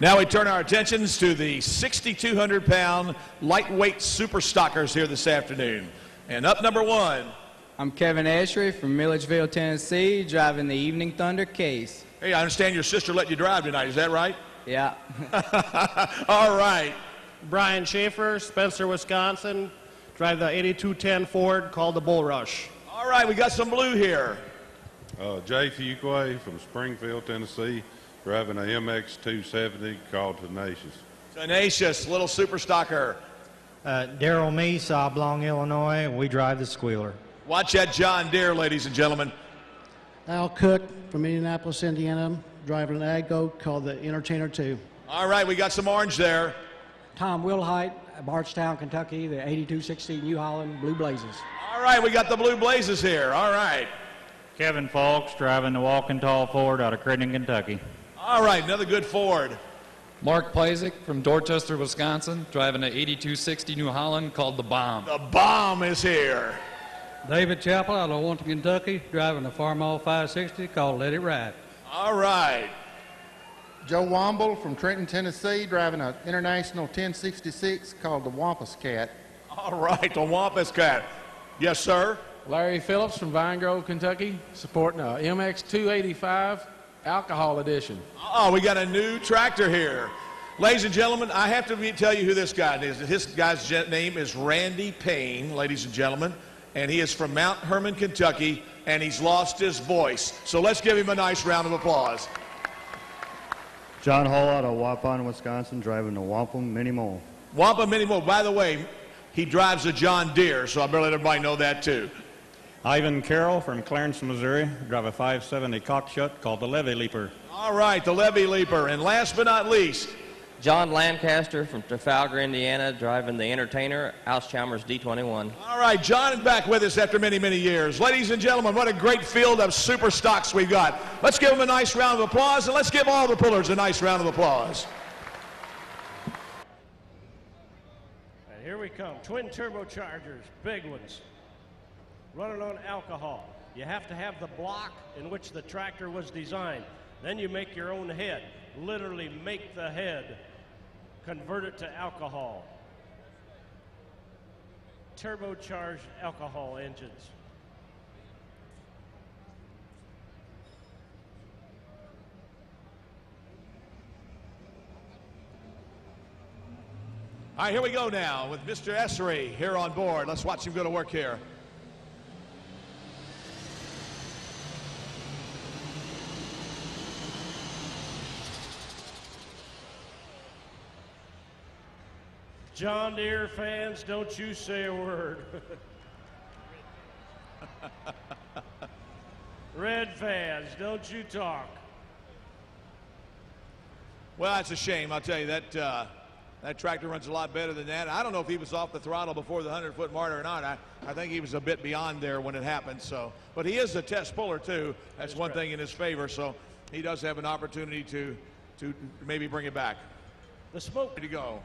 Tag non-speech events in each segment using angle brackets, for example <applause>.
Now we turn our attentions to the 6,200 pound lightweight super stockers here this afternoon. And up number one. I'm Kevin Essery from Milledgeville, Tennessee, driving the Evening Thunder case. Hey, I understand your sister let you drive tonight. Is that right? <laughs> Yeah. <laughs> All right. Brian Schaefer, Spencer, Wisconsin. Drive the 8210 Ford called the Bull Rush. All right, we got some blue here. Uh, Jay Fuquay from Springfield, Tennessee, driving a MX 270 called Tenacious. Tenacious, little super stocker. Uh, Daryl Meese, Oblong, Illinois. We drive the Squealer. Watch that John Deere, ladies and gentlemen. Al Cook from Indianapolis, Indiana, driving an ag goat called the Entertainer 2. All right, we got some orange there. Tom Wilhite, Bardstown, Kentucky, the 8260 New Holland Blue Blazes. All right, we got the blue blazes here. All right. Kevin Falks driving the Walking Tall Ford out of Crittenden, Kentucky. All right, another good Ford. Mark Pleisic from Dorchester, Wisconsin, driving an 8260 New Holland called the Bomb. The Bomb is here. David Chappell out of Warrenton, Kentucky, driving a Farmall 560 called Let It Ride. All right. Joe Womble from Trenton, Tennessee, driving an International 1066 called the Wampus Cat. All right, the Wampus Cat. Yes, sir. Larry Phillips from Vine Grove, Kentucky, supporting a MX 285 Alcohol Edition. Oh, we got a new tractor here. Ladies and gentlemen, I have to be, tell you who this guy is. His guy's name is Randy Payne, ladies and gentlemen, and he is from Mount Hermon, Kentucky, and he's lost his voice. So let's give him a nice round of applause. John Hall out of Waupun, Wisconsin, driving the Wampum Mini Mo. Wampum Mini Mo. By the way, he drives a John Deere, so I better let everybody know that too. Ivan Carroll from Clarence, Missouri, drive a 570 Cockshutt called the Levy Leaper. All right, the Levy Leaper. And last but not least, John Lancaster from Trafalgar, Indiana, driving the Entertainer, Allis-Chalmers D21. All right, John is back with us after many, many years. Ladies and gentlemen, what a great field of super stocks we've got. Let's give them a nice round of applause, and let's give all the pullers a nice round of applause. And here we come, twin turbochargers, big ones, running on alcohol. You have to have the block in which the tractor was designed. Then you make your own head, literally make the head convert it to alcohol. Turbocharged alcohol engines. All right, here we go now with Mr. Essery here on board. Let's watch him go to work here. John Deere fans, don't you say a word. <laughs> Red fans, don't you talk. Well, that's a shame. I'll tell you that uh, that tractor runs a lot better than that. I don't know if he was off the throttle before the 100 foot mark or not. I, I think he was a bit beyond there when it happened. So, but he is a test puller too. That's one thing in his favor. So he does have an opportunity to to maybe bring it back. The smoke to go.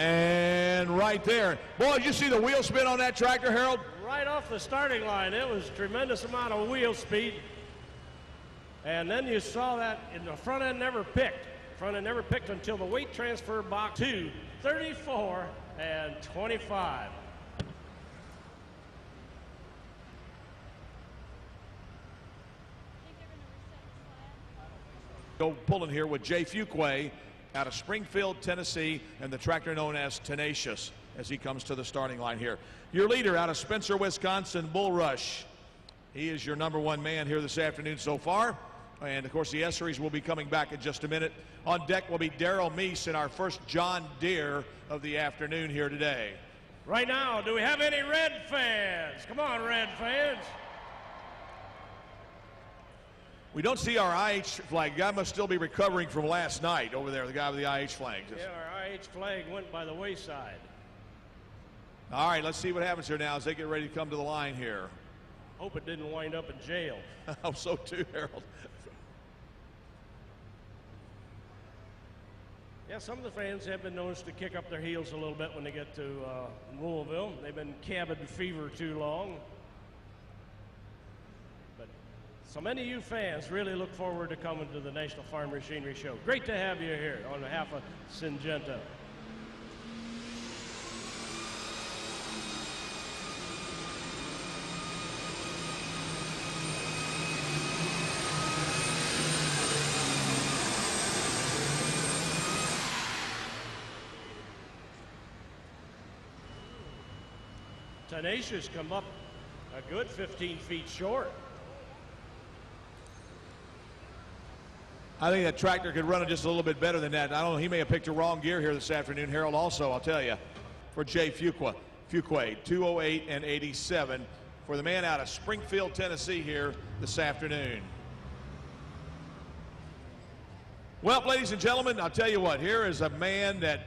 And right there. Boy, did you see the wheel spin on that tractor, Harold? Right off the starting line, it was tremendous amount of wheel speed. And then you saw that in the front end never picked. Front end never picked until the weight transfer box to 34 and 25. Go pulling here with Jay Fuquay out of Springfield, Tennessee, and the tractor known as Tenacious as he comes to the starting line here. Your leader out of Spencer, Wisconsin, Bull Rush. He is your number one man here this afternoon so far. And of course, the Esseries will be coming back in just a minute. On deck will be Daryl Meese in our first John Deere of the afternoon here today. Right now, do we have any red fans? Come on, red fans. We don't see our IH flag. Guy must still be recovering from last night over there, the guy with the IH flag. Yeah, our IH flag went by the wayside. All right, let's see what happens here now as they get ready to come to the line here. Hope it didn't wind up in jail. I <laughs> hope so too, Harold. Yeah, some of the fans have been known to kick up their heels a little bit when they get to uh, Louisville. They've been cabin fever too long. But so many of you fans really look forward to coming to the National Farm Machinery Show. Great to have you here on behalf of Syngenta. Tenacious come up a good 15 feet short. I think that tractor could run it just a little bit better than that. I don't know. He may have picked a wrong gear here this afternoon, Harold. Also, I'll tell you, for Jay Fuqua, Fuquay, 208 and 87 for the man out of Springfield, Tennessee, here this afternoon. Well, ladies and gentlemen, I'll tell you what. Here is a man that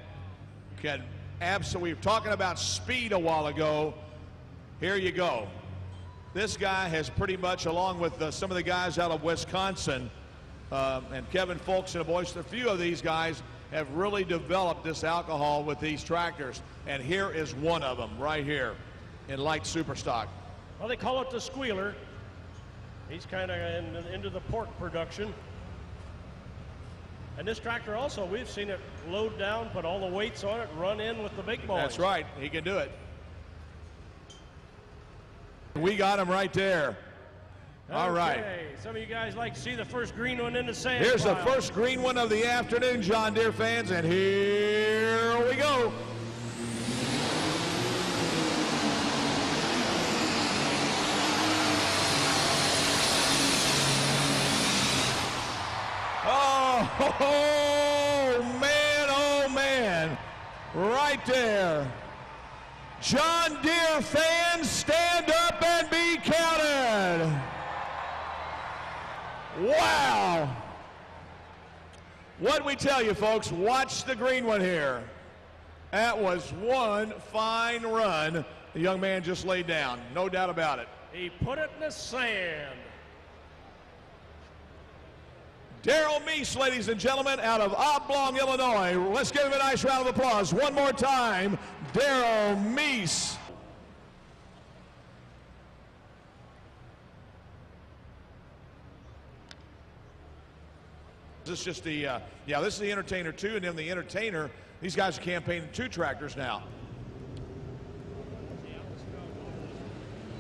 can absolutely. We were talking about speed a while ago. Here you go. This guy has pretty much, along with uh, some of the guys out of Wisconsin, um, and Kevin Folks and a boys, a few of these guys have really developed this alcohol with these tractors. And here is one of them right here in light super stock. Well, they call it the squealer. He's kind of in, into the pork production. And this tractor also, we've seen it load down, put all the weights on it, run in with the big boys. That's right. He can do it. We got him right there. All right. Some of you guys like to see the first green one in the sand. Here's the first green one of the afternoon, John Deere fans, and here we go. Oh, oh, <laughs> man, oh, man. Right there. John Deere fans, stand up and be counted. Wow. What we tell you, folks, watch the green one here. That was one fine run the young man just laid down. No doubt about it. He put it in the sand. Daryl Meese, ladies and gentlemen, out of Oblong, Illinois. Let's give him a nice round of applause. One more time, Daryl Meese. This is just the, uh, yeah, this is the Entertainer 2, and then the Entertainer, these guys are campaigning two tractors now.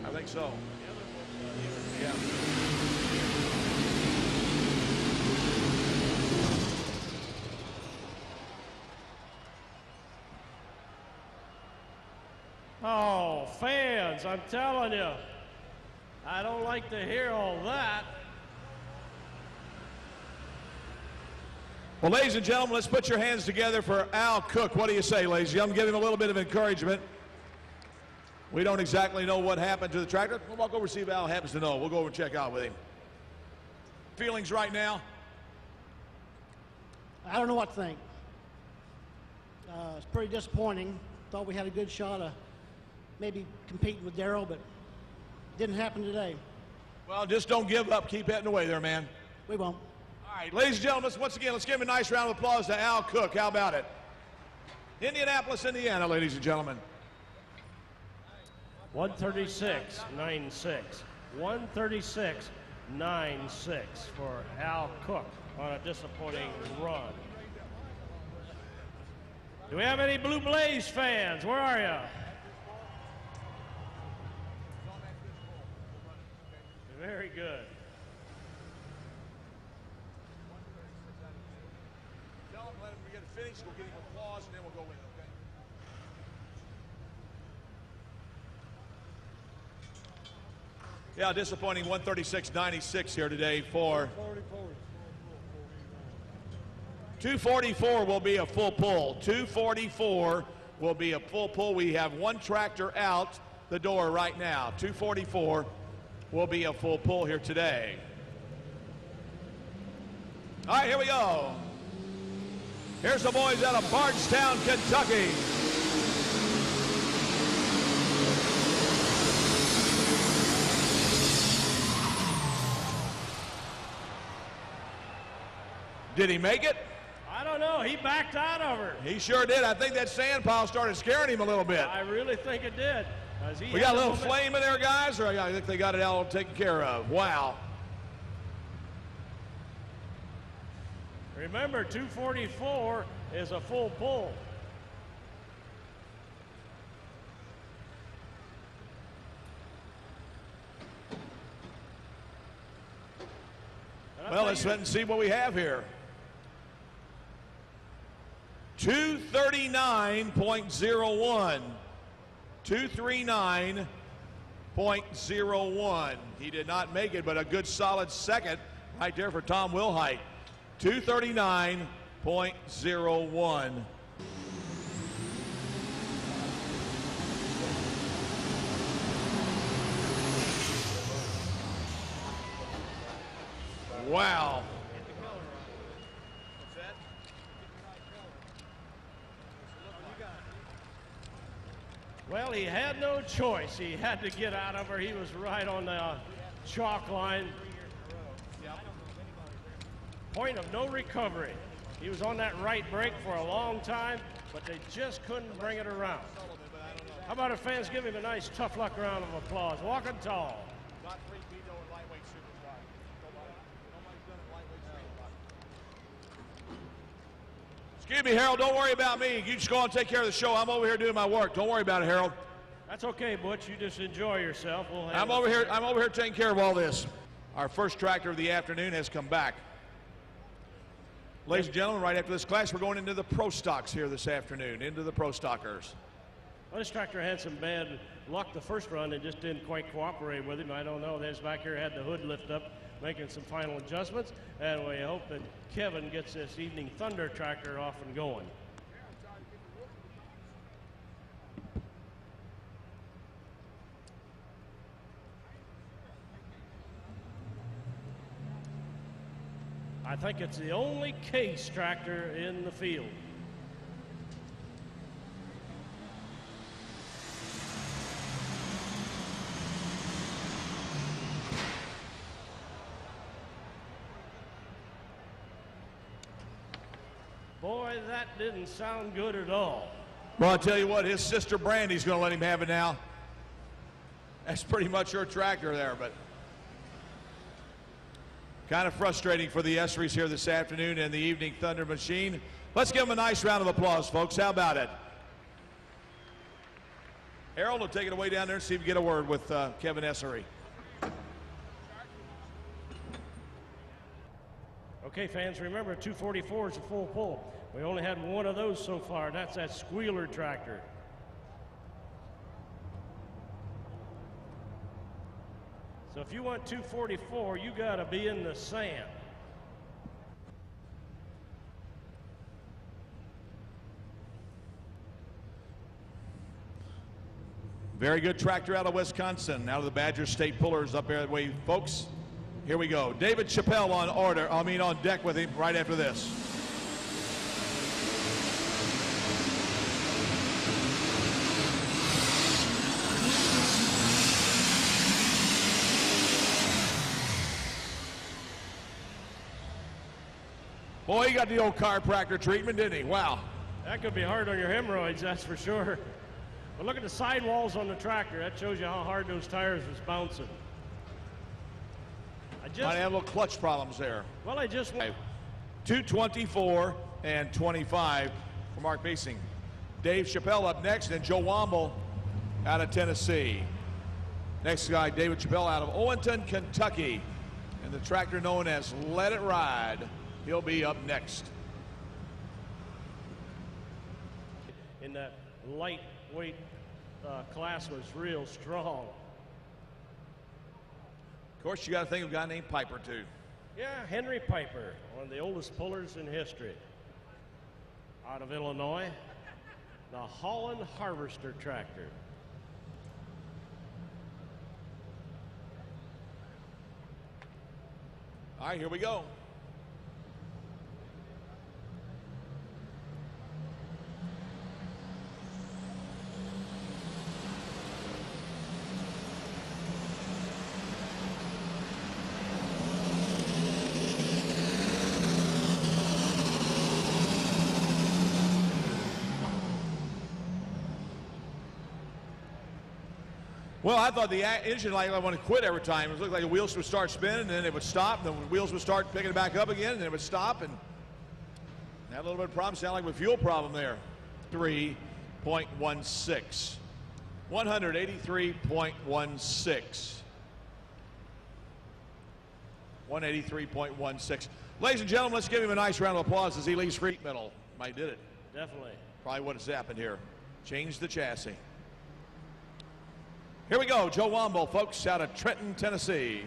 I think so. Yeah. Oh, fans, I'm telling you. I don't like to hear all that. Well, ladies and gentlemen, let's put your hands together for Al Cook. What do you say, ladies and gentlemen? Give him a little bit of encouragement. We don't exactly know what happened to the tractor. We'll walk over and see if Al happens to know. We'll go over and check out with him. Feelings right now? I don't know what to think. Uh, it's pretty disappointing. Thought we had a good shot of maybe competing with Daryl, but didn't happen today. Well, just don't give up. Keep heading away there, man. We won't. All right, ladies and gentlemen, once again, let's give a nice round of applause to Al Cook. How about it? Indianapolis, Indiana, ladies and gentlemen. 136, 96. 136, 96 for Al Cook on a disappointing run. Do we have any Blue Blaze fans? Where are you? Very good. Tell him, get. We'll him applause, and then we'll go in, okay? Yeah, disappointing 136.96 here today for 244 will be a full pull. 244 will be a full pull. We have one tractor out the door right now. 244 will be a full pull here today. All right, here we go. Here's the boys out of Bardstown, Kentucky. Did he make it? I don't know. He backed out of her. He sure did. I think that sand pile started scaring him a little bit. I really think it did. he We got a little flame in there, guys, or I think they got it all taken care of. Wow. Remember, 244 is a full pull. Well, let's let and see what we have here. 239.01. 239.01. He did not make it, but a good solid second right there for Tom Wilhite. 239.01. Wow. Well, he had no choice. He had to get out of her. He was right on the chalk line. Point of no recovery. He was on that right break for a long time, but they just couldn't bring it around. How about if fans give him a nice tough luck round of applause? Walking tall. Excuse me, Harold. Don't worry about me. You just go on and take care of the show. I'm over here doing my work. Don't worry about it, Harold. That's okay, Butch. You just enjoy yourself. We'll I'm over here. I'm over here taking care of all this. Our first tractor of the afternoon has come back. Ladies and gentlemen, right after this class, we're going into the pro stocks here this afternoon, into the pro stockers. Well, this tractor had some bad luck the first run and just didn't quite cooperate with him. I don't know. This back here had the hood lift up, making some final adjustments. And we hope that Kevin gets this evening Thunder tractor off and going. I think it's the only case tractor in the field. Boy, that didn't sound good at all. Well, I'll tell you what, his sister Brandy's going to let him have it now. That's pretty much her tractor there, but kind of frustrating for the Esseries here this afternoon and the Evening Thunder Machine. Let's give them a nice round of applause, folks. How about it? Harold will take it away down there and see if we get a word with uh, Kevin Essery. Okay, fans, remember 244 is a full pull. We only had one of those so far. That's that squealer tractor. If you want 244, you got to be in the sand. Very good tractor out of Wisconsin, out of the Badger State Pullers up there way, folks. Here we go. David Chappelle on order, I mean on deck with him right after this. Boy, he got the old chiropractor treatment, didn't he? Wow. That could be hard on your hemorrhoids, that's for sure. But look at the sidewalls on the tractor. That shows you how hard those tires was bouncing. I just, Might have a little clutch problems there. well, I just, 224 and 25 for Mark Basing. Dave Chappelle up next, and Joe Womble out of Tennessee. Next guy, David Chappelle out of Owenton, Kentucky. And the tractor known as Let It Ride. He'll be up next. in that lightweight uh, class was real strong. Of course, you got to think of a guy named Piper, too. Yeah, Henry Piper, one of the oldest pullers in history. Out of Illinois, the Holland Harvester tractor. All right, here we go. Well, I thought the engine light would want to quit every time. It looked like the wheels would start spinning, and then it would stop, and the wheels would start picking it back up again, and then it would stop, and had a little bit of problem. Sound like a fuel problem there. 3.16. 183.16. 183.16. Ladies and gentlemen, let's give him a nice round of applause as he leaves free metal. Might did it. Definitely. Probably what has happened here. Changed the chassis. Here we go. Joe Womble, folks, out of Trenton, Tennessee.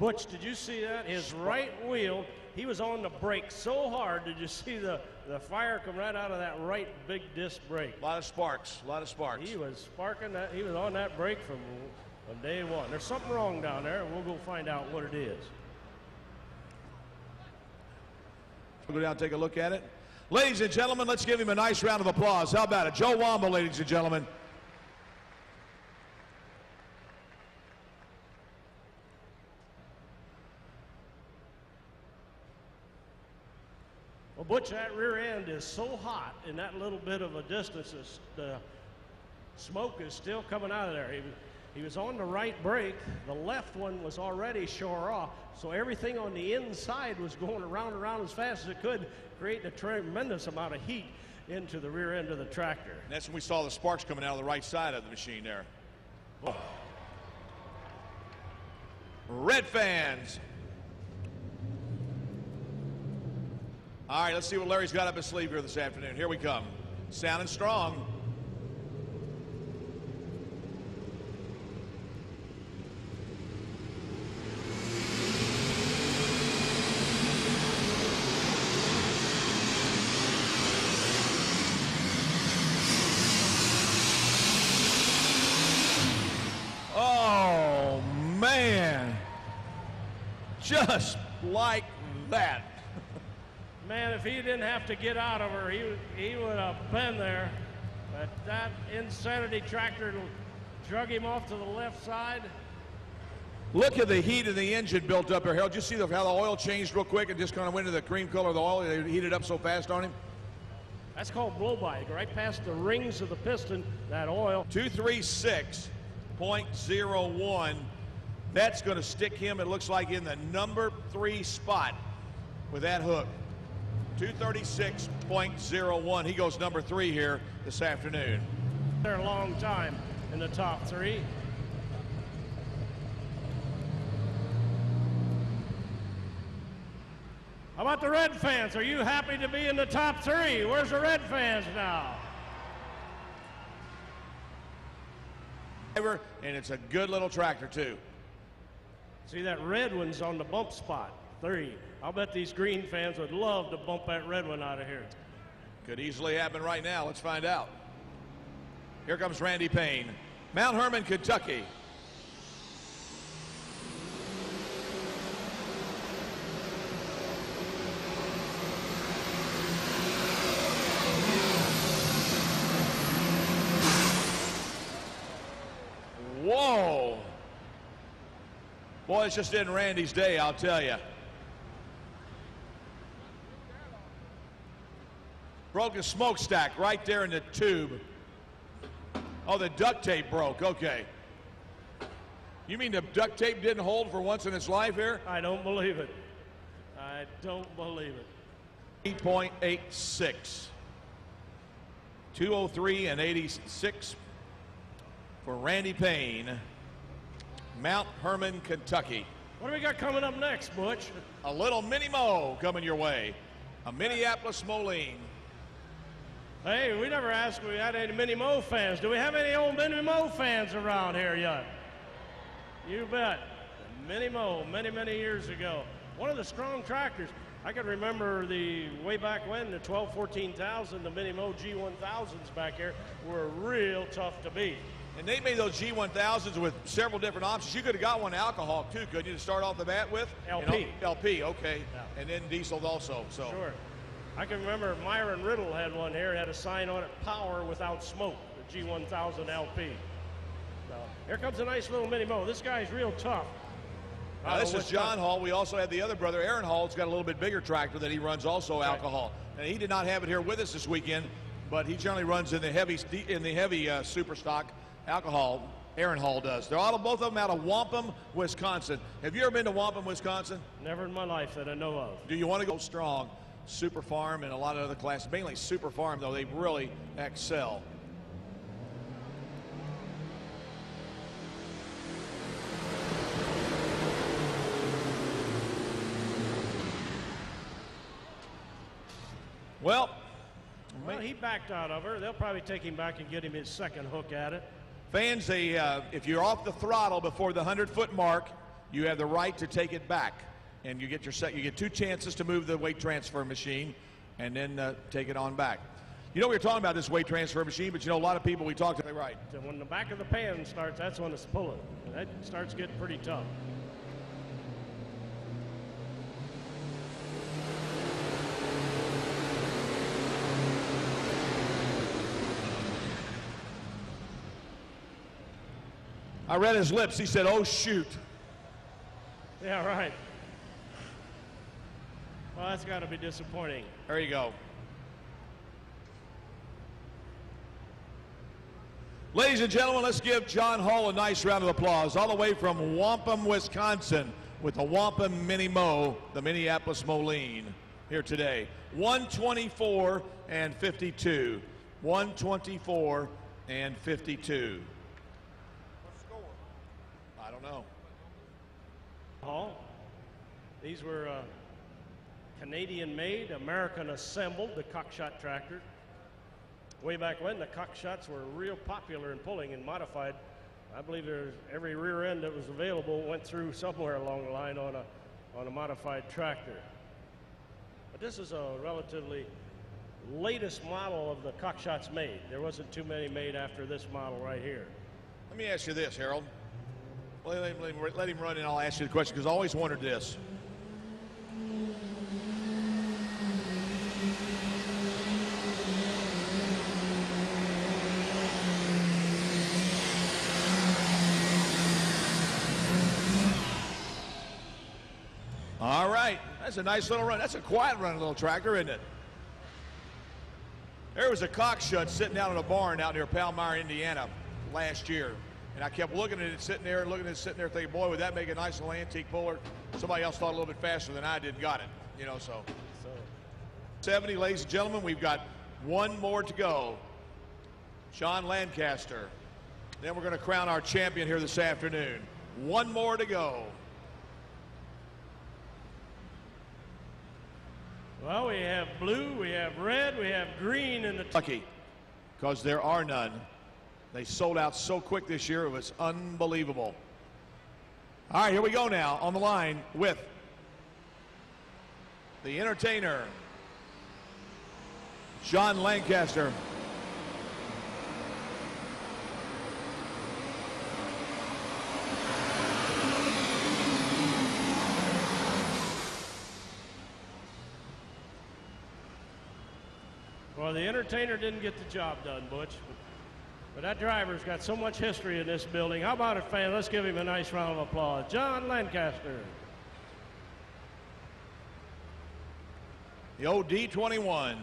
Butch, did you see that? His right wheel, he was on the brake so hard. Did you see the, the fire come right out of that right big disc brake? A lot of sparks. A lot of sparks. He was sparking that. He was on that brake from, from day one. There's something wrong down there, and we'll go find out what it is. We'll go down and take a look at it. Ladies and gentlemen, let's give him a nice round of applause. How about it? Joe Womble, ladies and gentlemen. Well, Butch, that rear end is so hot in that little bit of a distance, the smoke is still coming out of there. He, was- on the right brake. The left one was already shore off, so everything on the inside was going around and around as fast as it could, creating a tremendous amount of heat into the rear end of the tractor. And that's when we saw the sparks coming out of the right side of the machine there. Red fans. All right, let's see what Larry's got up his sleeve here this afternoon. Here we come. Sounding strong. Oh, man. Just like that. Man, if he didn't have to get out of her, he, would- he would have been there. But that insanity tractor drug him off to the left side. Look at the heat of the engine built up here. Harold, did you see the, how the oil changed real quick and just kind of went to the cream color of the oil? It heated up so fast on him. That's called blow by, right past the rings of the piston, that oil. 236.01. That's going to stick him, it looks like, in the number three spot with that hook. 236.01. He goes number three here this afternoon. They're a long time in the top three. How about the Red fans? Are you happy to be in the top three? Where's the Red fans now? And it's a good little tractor, too. See that red one's on the bump spot, three. I'll bet these green fans would love to bump that red one out of here. Could easily happen right now. Let's find out. Here comes Randy Payne, Mount Hermon, Kentucky. Whoa. Boy, it's just in Randy's day, I'll tell you. A smokestack right there in the tube. Oh, the duct tape broke. Okay. You mean the duct tape didn't hold for once in its life here? I don't believe it. I don't believe it. 8.86. 203 and 86 for Randy Payne, Mount Hermon, Kentucky. What do we got coming up next, Butch? A little mini mo coming your way. A Minneapolis Moline. Hey, we never asked if we had any Mini Mo fans. Do we have any old Mini Mo fans around here yet? You bet. Mini Mo, many, many years ago. One of the strong tractors. I can remember the way back when, the 12, 14,000, the Mini Mo G1000s back here were real tough to beat. And they made those G1000s with several different options. You could have got one alcohol too, couldn't you, to start off the bat with? LP. And, LP, okay. And then diesel also. So Sure. I can remember Myron Riddle had one here. It had a sign on it, power without smoke, the G1000 LP. So here comes a nice little Mini Mo. This guy's real tough. Now, this is John Hall. We also had the other brother, Aaron Hall. It's got a little bit bigger tractor that he runs also alcohol. And he did not have it here with us this weekend, but he generally runs in the heavy in the heavy uh, super stock alcohol. Aaron Hall does. They're all both of them out of Wampum, Wisconsin. Have you ever been to Wampum, Wisconsin? Never in my life that I know of. Do you want to go strong? Super Farm and a lot of other classes, mainly Super Farm, though they really excel. Well, Well, he backed out of her. They'll probably take him back and get him his second hook at it. fans, they, uh, if you're off the throttle before the 100 foot mark, you have the right to take it back. And you get your set, you get two chances to move the weight transfer machine and then uh, take it on back. You know, we were talking about this weight transfer machine, but you know, a lot of people we talked to, they right. So when the back of the pan starts, that's when it's pulling. That starts getting pretty tough. I read his lips. He said, Oh, shoot. Yeah, right. Well, that's got to be disappointing. There you go. Ladies and gentlemen, let's give John Hall a nice round of applause, all the way from Wampum, Wisconsin, with the Wampum Mini Mo, the Minneapolis Moline, here today. 124 and 52. 124 and 52. I don't know. Hall. These were uh, Canadian made, American assembled, the Cockshutt tractor. Way back when, the Cockshutts were real popular in pulling and modified. I believe there's every rear end that was available went through somewhere along the line on a, on a modified tractor. But this is a relatively latest model of the Cockshutts made. There wasn't too many made after this model right here. Let me ask you this, Harold. Let him, let him- run and I'll ask you the question because I always wondered this. All right, that's a nice little run. That's a quiet running little tractor, isn't it? There was a Cockshutt sitting out in a barn out near Palmyra, Indiana, last year. And I kept looking at it sitting there and looking at it sitting there thinking, boy, would that make a nice little antique puller? Somebody else thought a little bit faster than I did got it, you know, so. So 70, ladies and gentlemen, we've got one more to go. Sean Lancaster. Then we're going to crown our champion here this afternoon. One more to go. Well, we have blue, we have red, we have green in the Lucky, because there are none. They sold out so quick this year, it was unbelievable. All right, here we go now on the line with the entertainer, John Lancaster. Well, the entertainer didn't get the job done, Butch. But, that driver's got so much history in this building. How about it, fan? Let's give him a nice round of applause. John Lancaster. The old D21. As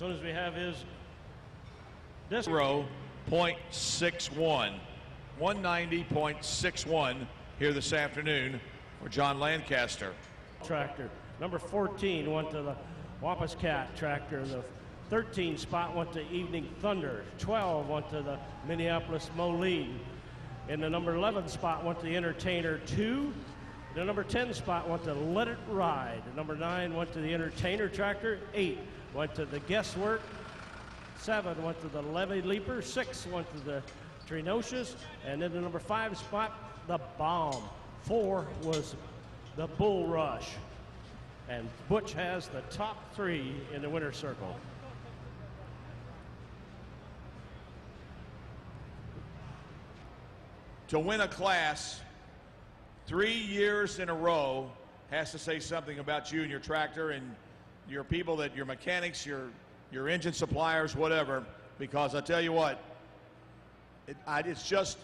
soon as we have his disc Row 0.61. 190.61 here this afternoon for John Lancaster. tractor. Number 14 went to the Wampus Cat tractor. The 13 spot went to Evening Thunder. 12 went to the Minneapolis Moline. In the number 11 spot went to the Entertainer 2. The number 10 spot went to Let It Ride. The number 9 went to the Entertainer tractor. 8 went to the Guesswork. 7 went to the Levy Leaper. 6 went to the Tenacious. And then the number 5 spot, the Bomb. 4 was the Bull Rush. And Butch has the top three in the winner's circle. To win a class three years in a row has to say something about you and your tractor and your people that your mechanics, your your engine suppliers, whatever. Because I tell you what, it, I, it's just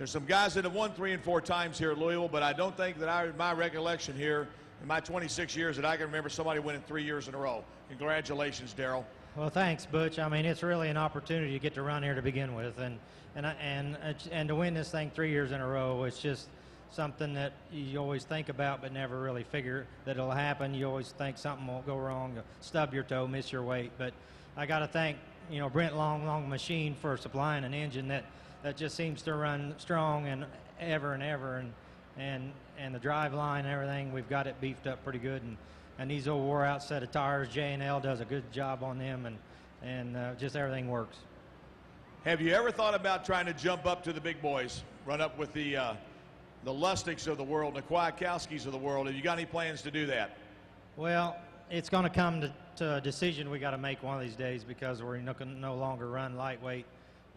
There's some guys that have won three and four times here at Louisville, but I don't think that I, my recollection here, in my 26 years, that I can remember somebody winning three years in a row. Congratulations, Daryl. Well, thanks, Butch. I mean, it's really an opportunity to get to run here to begin with, and and and and to win this thing three years in a row. It's just something that you always think about, but never really figure that it'll happen. You always think something will go wrong, stub your toe, miss your weight. But I got to thank you know Brent Long Long Machine for supplying an engine that that just seems to run strong and ever and ever and and and the drive line and everything we've got it beefed up pretty good and and these old wore out set of tires J&L does a good job on them and and uh, just everything works Have you ever thought about trying to jump up to the big boys, run up with the uh, the Lustigs of the world, the Kwiatkowskis of the world? Have you got any plans to do that? well it's going to come to, to a decision we got to make one of these days because we're no, no longer run lightweight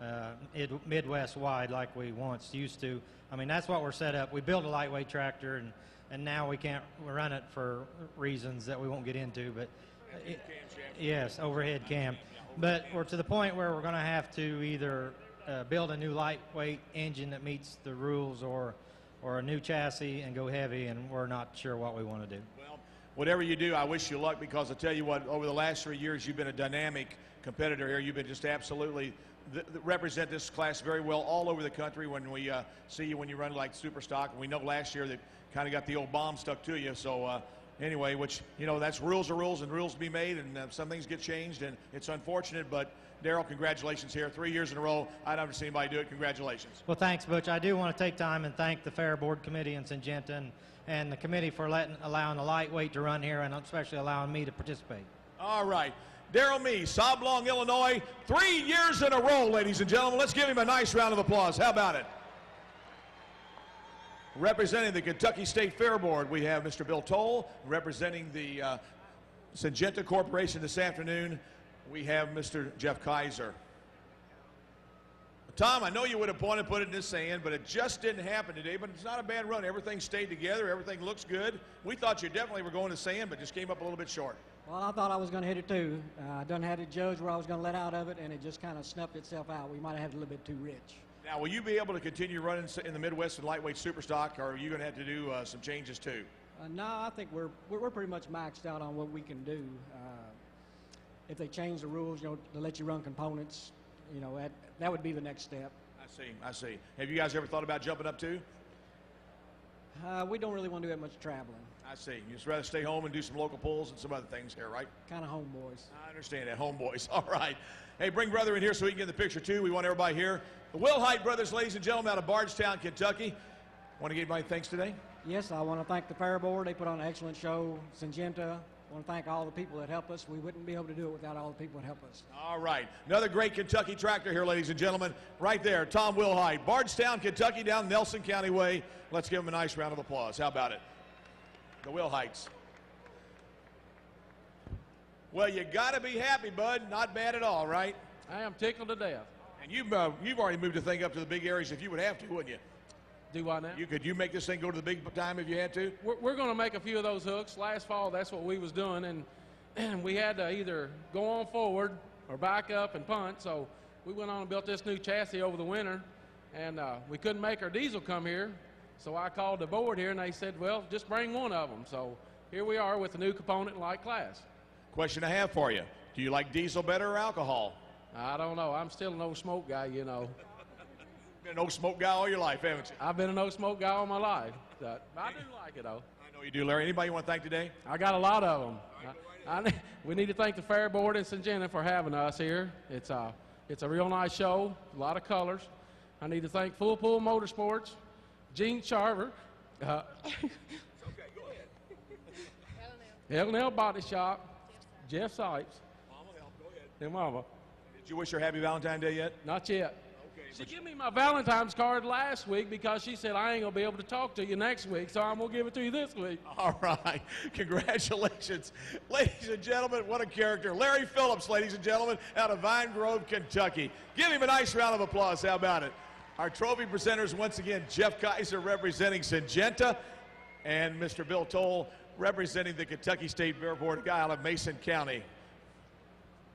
uh, mid, midwest wide like we once used to i mean that's what we're set up we built a lightweight tractor and and now we can't run it for reasons that we won't get into but it, yes overhead cam. But we're to the point where we're going to have to either uh, build a new lightweight engine that meets the rules or or a new chassis and go heavy and we're not sure what we want to do. Well, Whatever you do, I wish you luck because I tell you what, over the last three years, you've been a dynamic competitor here. You've been just absolutely th- represent this class very well all over the country. When we uh, see you when you run like super stock, and we know last year that kind of got the old bomb stuck to you. So uh, anyway, which you know that's rules are rules and rules to be made, and uh, some things get changed, and it's unfortunate. But Daryl, congratulations here, three years in a row. I've never seen anybody do it. Congratulations. Well, thanks, Butch. I do want to take time and thank the Fair Board Committee in Syngenta and, and the committee for letting, allowing the lightweight to run here and especially allowing me to participate. All right. Daryl Meese, Oblong, Illinois, three years in a row, ladies and gentlemen. Let's give him a nice round of applause. How about it? Representing the Kentucky State Fair Board, we have Mr. Bill Toll. Representing the uh, Syngenta Corporation this afternoon, we have Mr. Jeff Kaiser. Tom, I know you would have wanted to put it in the sand, but it just didn't happen today. But it's not a bad run. Everything stayed together. Everything looks good. We thought you definitely were going to sand, but just came up a little bit short. Well, I thought I was going to hit it too. Uh, I done had it judged where I was going to let out of it, and it just kind of snuffed itself out. We might have had it a little bit too rich. Now, will you be able to continue running in the Midwest and lightweight super stock, or are you going to have to do uh, some changes too? Uh, no, I think we're, we're we're pretty much maxed out on what we can do. Uh, if they change the rules, you know, to let you run components, you know, that that would be the next step. I see. I see. Have you guys ever thought about jumping up too? Uh, we don't really want to do that much traveling. I see. You just rather stay home and do some local polls and some other things here, right? Kind of homeboys. I understand that, homeboys. <laughs> All right. Hey, bring brother in here so he can get the picture too. We want everybody here. The Wilhite brothers, ladies and gentlemen, out of Bardstown, Kentucky. Want to give anybody thanks today? Yes, I want to thank the Fair Board. They put on an excellent show. Syngenta. I want to thank all the people that help us. We wouldn't be able to do it without all the people that help us. All right. Another great Kentucky tractor here, ladies and gentlemen. Right there, Tom Wilhite. Bardstown, Kentucky, down Nelson County Way. Let's give him a nice round of applause. How about it? The Wilhites. Well, you got to be happy, bud. Not bad at all, right? I am tickled to death. And you've, uh, you've already moved the thing up to the big areas if you would have to, wouldn't you? Do I now? You could you make this thing go to the big time if you had to? We're, we're going to make a few of those hooks. Last fall, that's what we was doing, and, <clears throat> and we had to either go on forward or back up and punt. So we went on and built this new chassis over the winter, and uh, we couldn't make our diesel come here. So I called the board here, and they said, "Well, just bring one of them." So here we are with a new component in light class. Question I have for you: Do you like diesel better or alcohol? I don't know. I'm still a no smoke guy, you know. Been an no smoke guy all your life, haven't you? I've been an no smoke guy all my life. But I do like it though. I know you do, Larry. Anybody you want to thank today? I got a lot of them. I, I, <laughs> we need to thank the Fair Board and Syngenta for having us here. It's a, it's a real nice show, a lot of colors. I need to thank Full Pool Motorsports, Gene Charver, uh, <laughs> L&L Body Shop, Jeff Sipes, and Mama. Did you wish her happy Valentine's Day yet? Not yet. She gave me my Valentine's card last week because she said I ain't gonna be able to talk to you next week, so I'm gonna give it to you this week. <laughs> All right. <laughs> Congratulations. Ladies and gentlemen, what a character. Larry Phillips, ladies and gentlemen, out of Vine Grove, Kentucky. Give him a nice round of applause. How about it? Our trophy presenters, once again, Jeff Kaiser representing Syngenta and Mr. Bill Toll representing the Kentucky State Fair Board, guy of Mason County.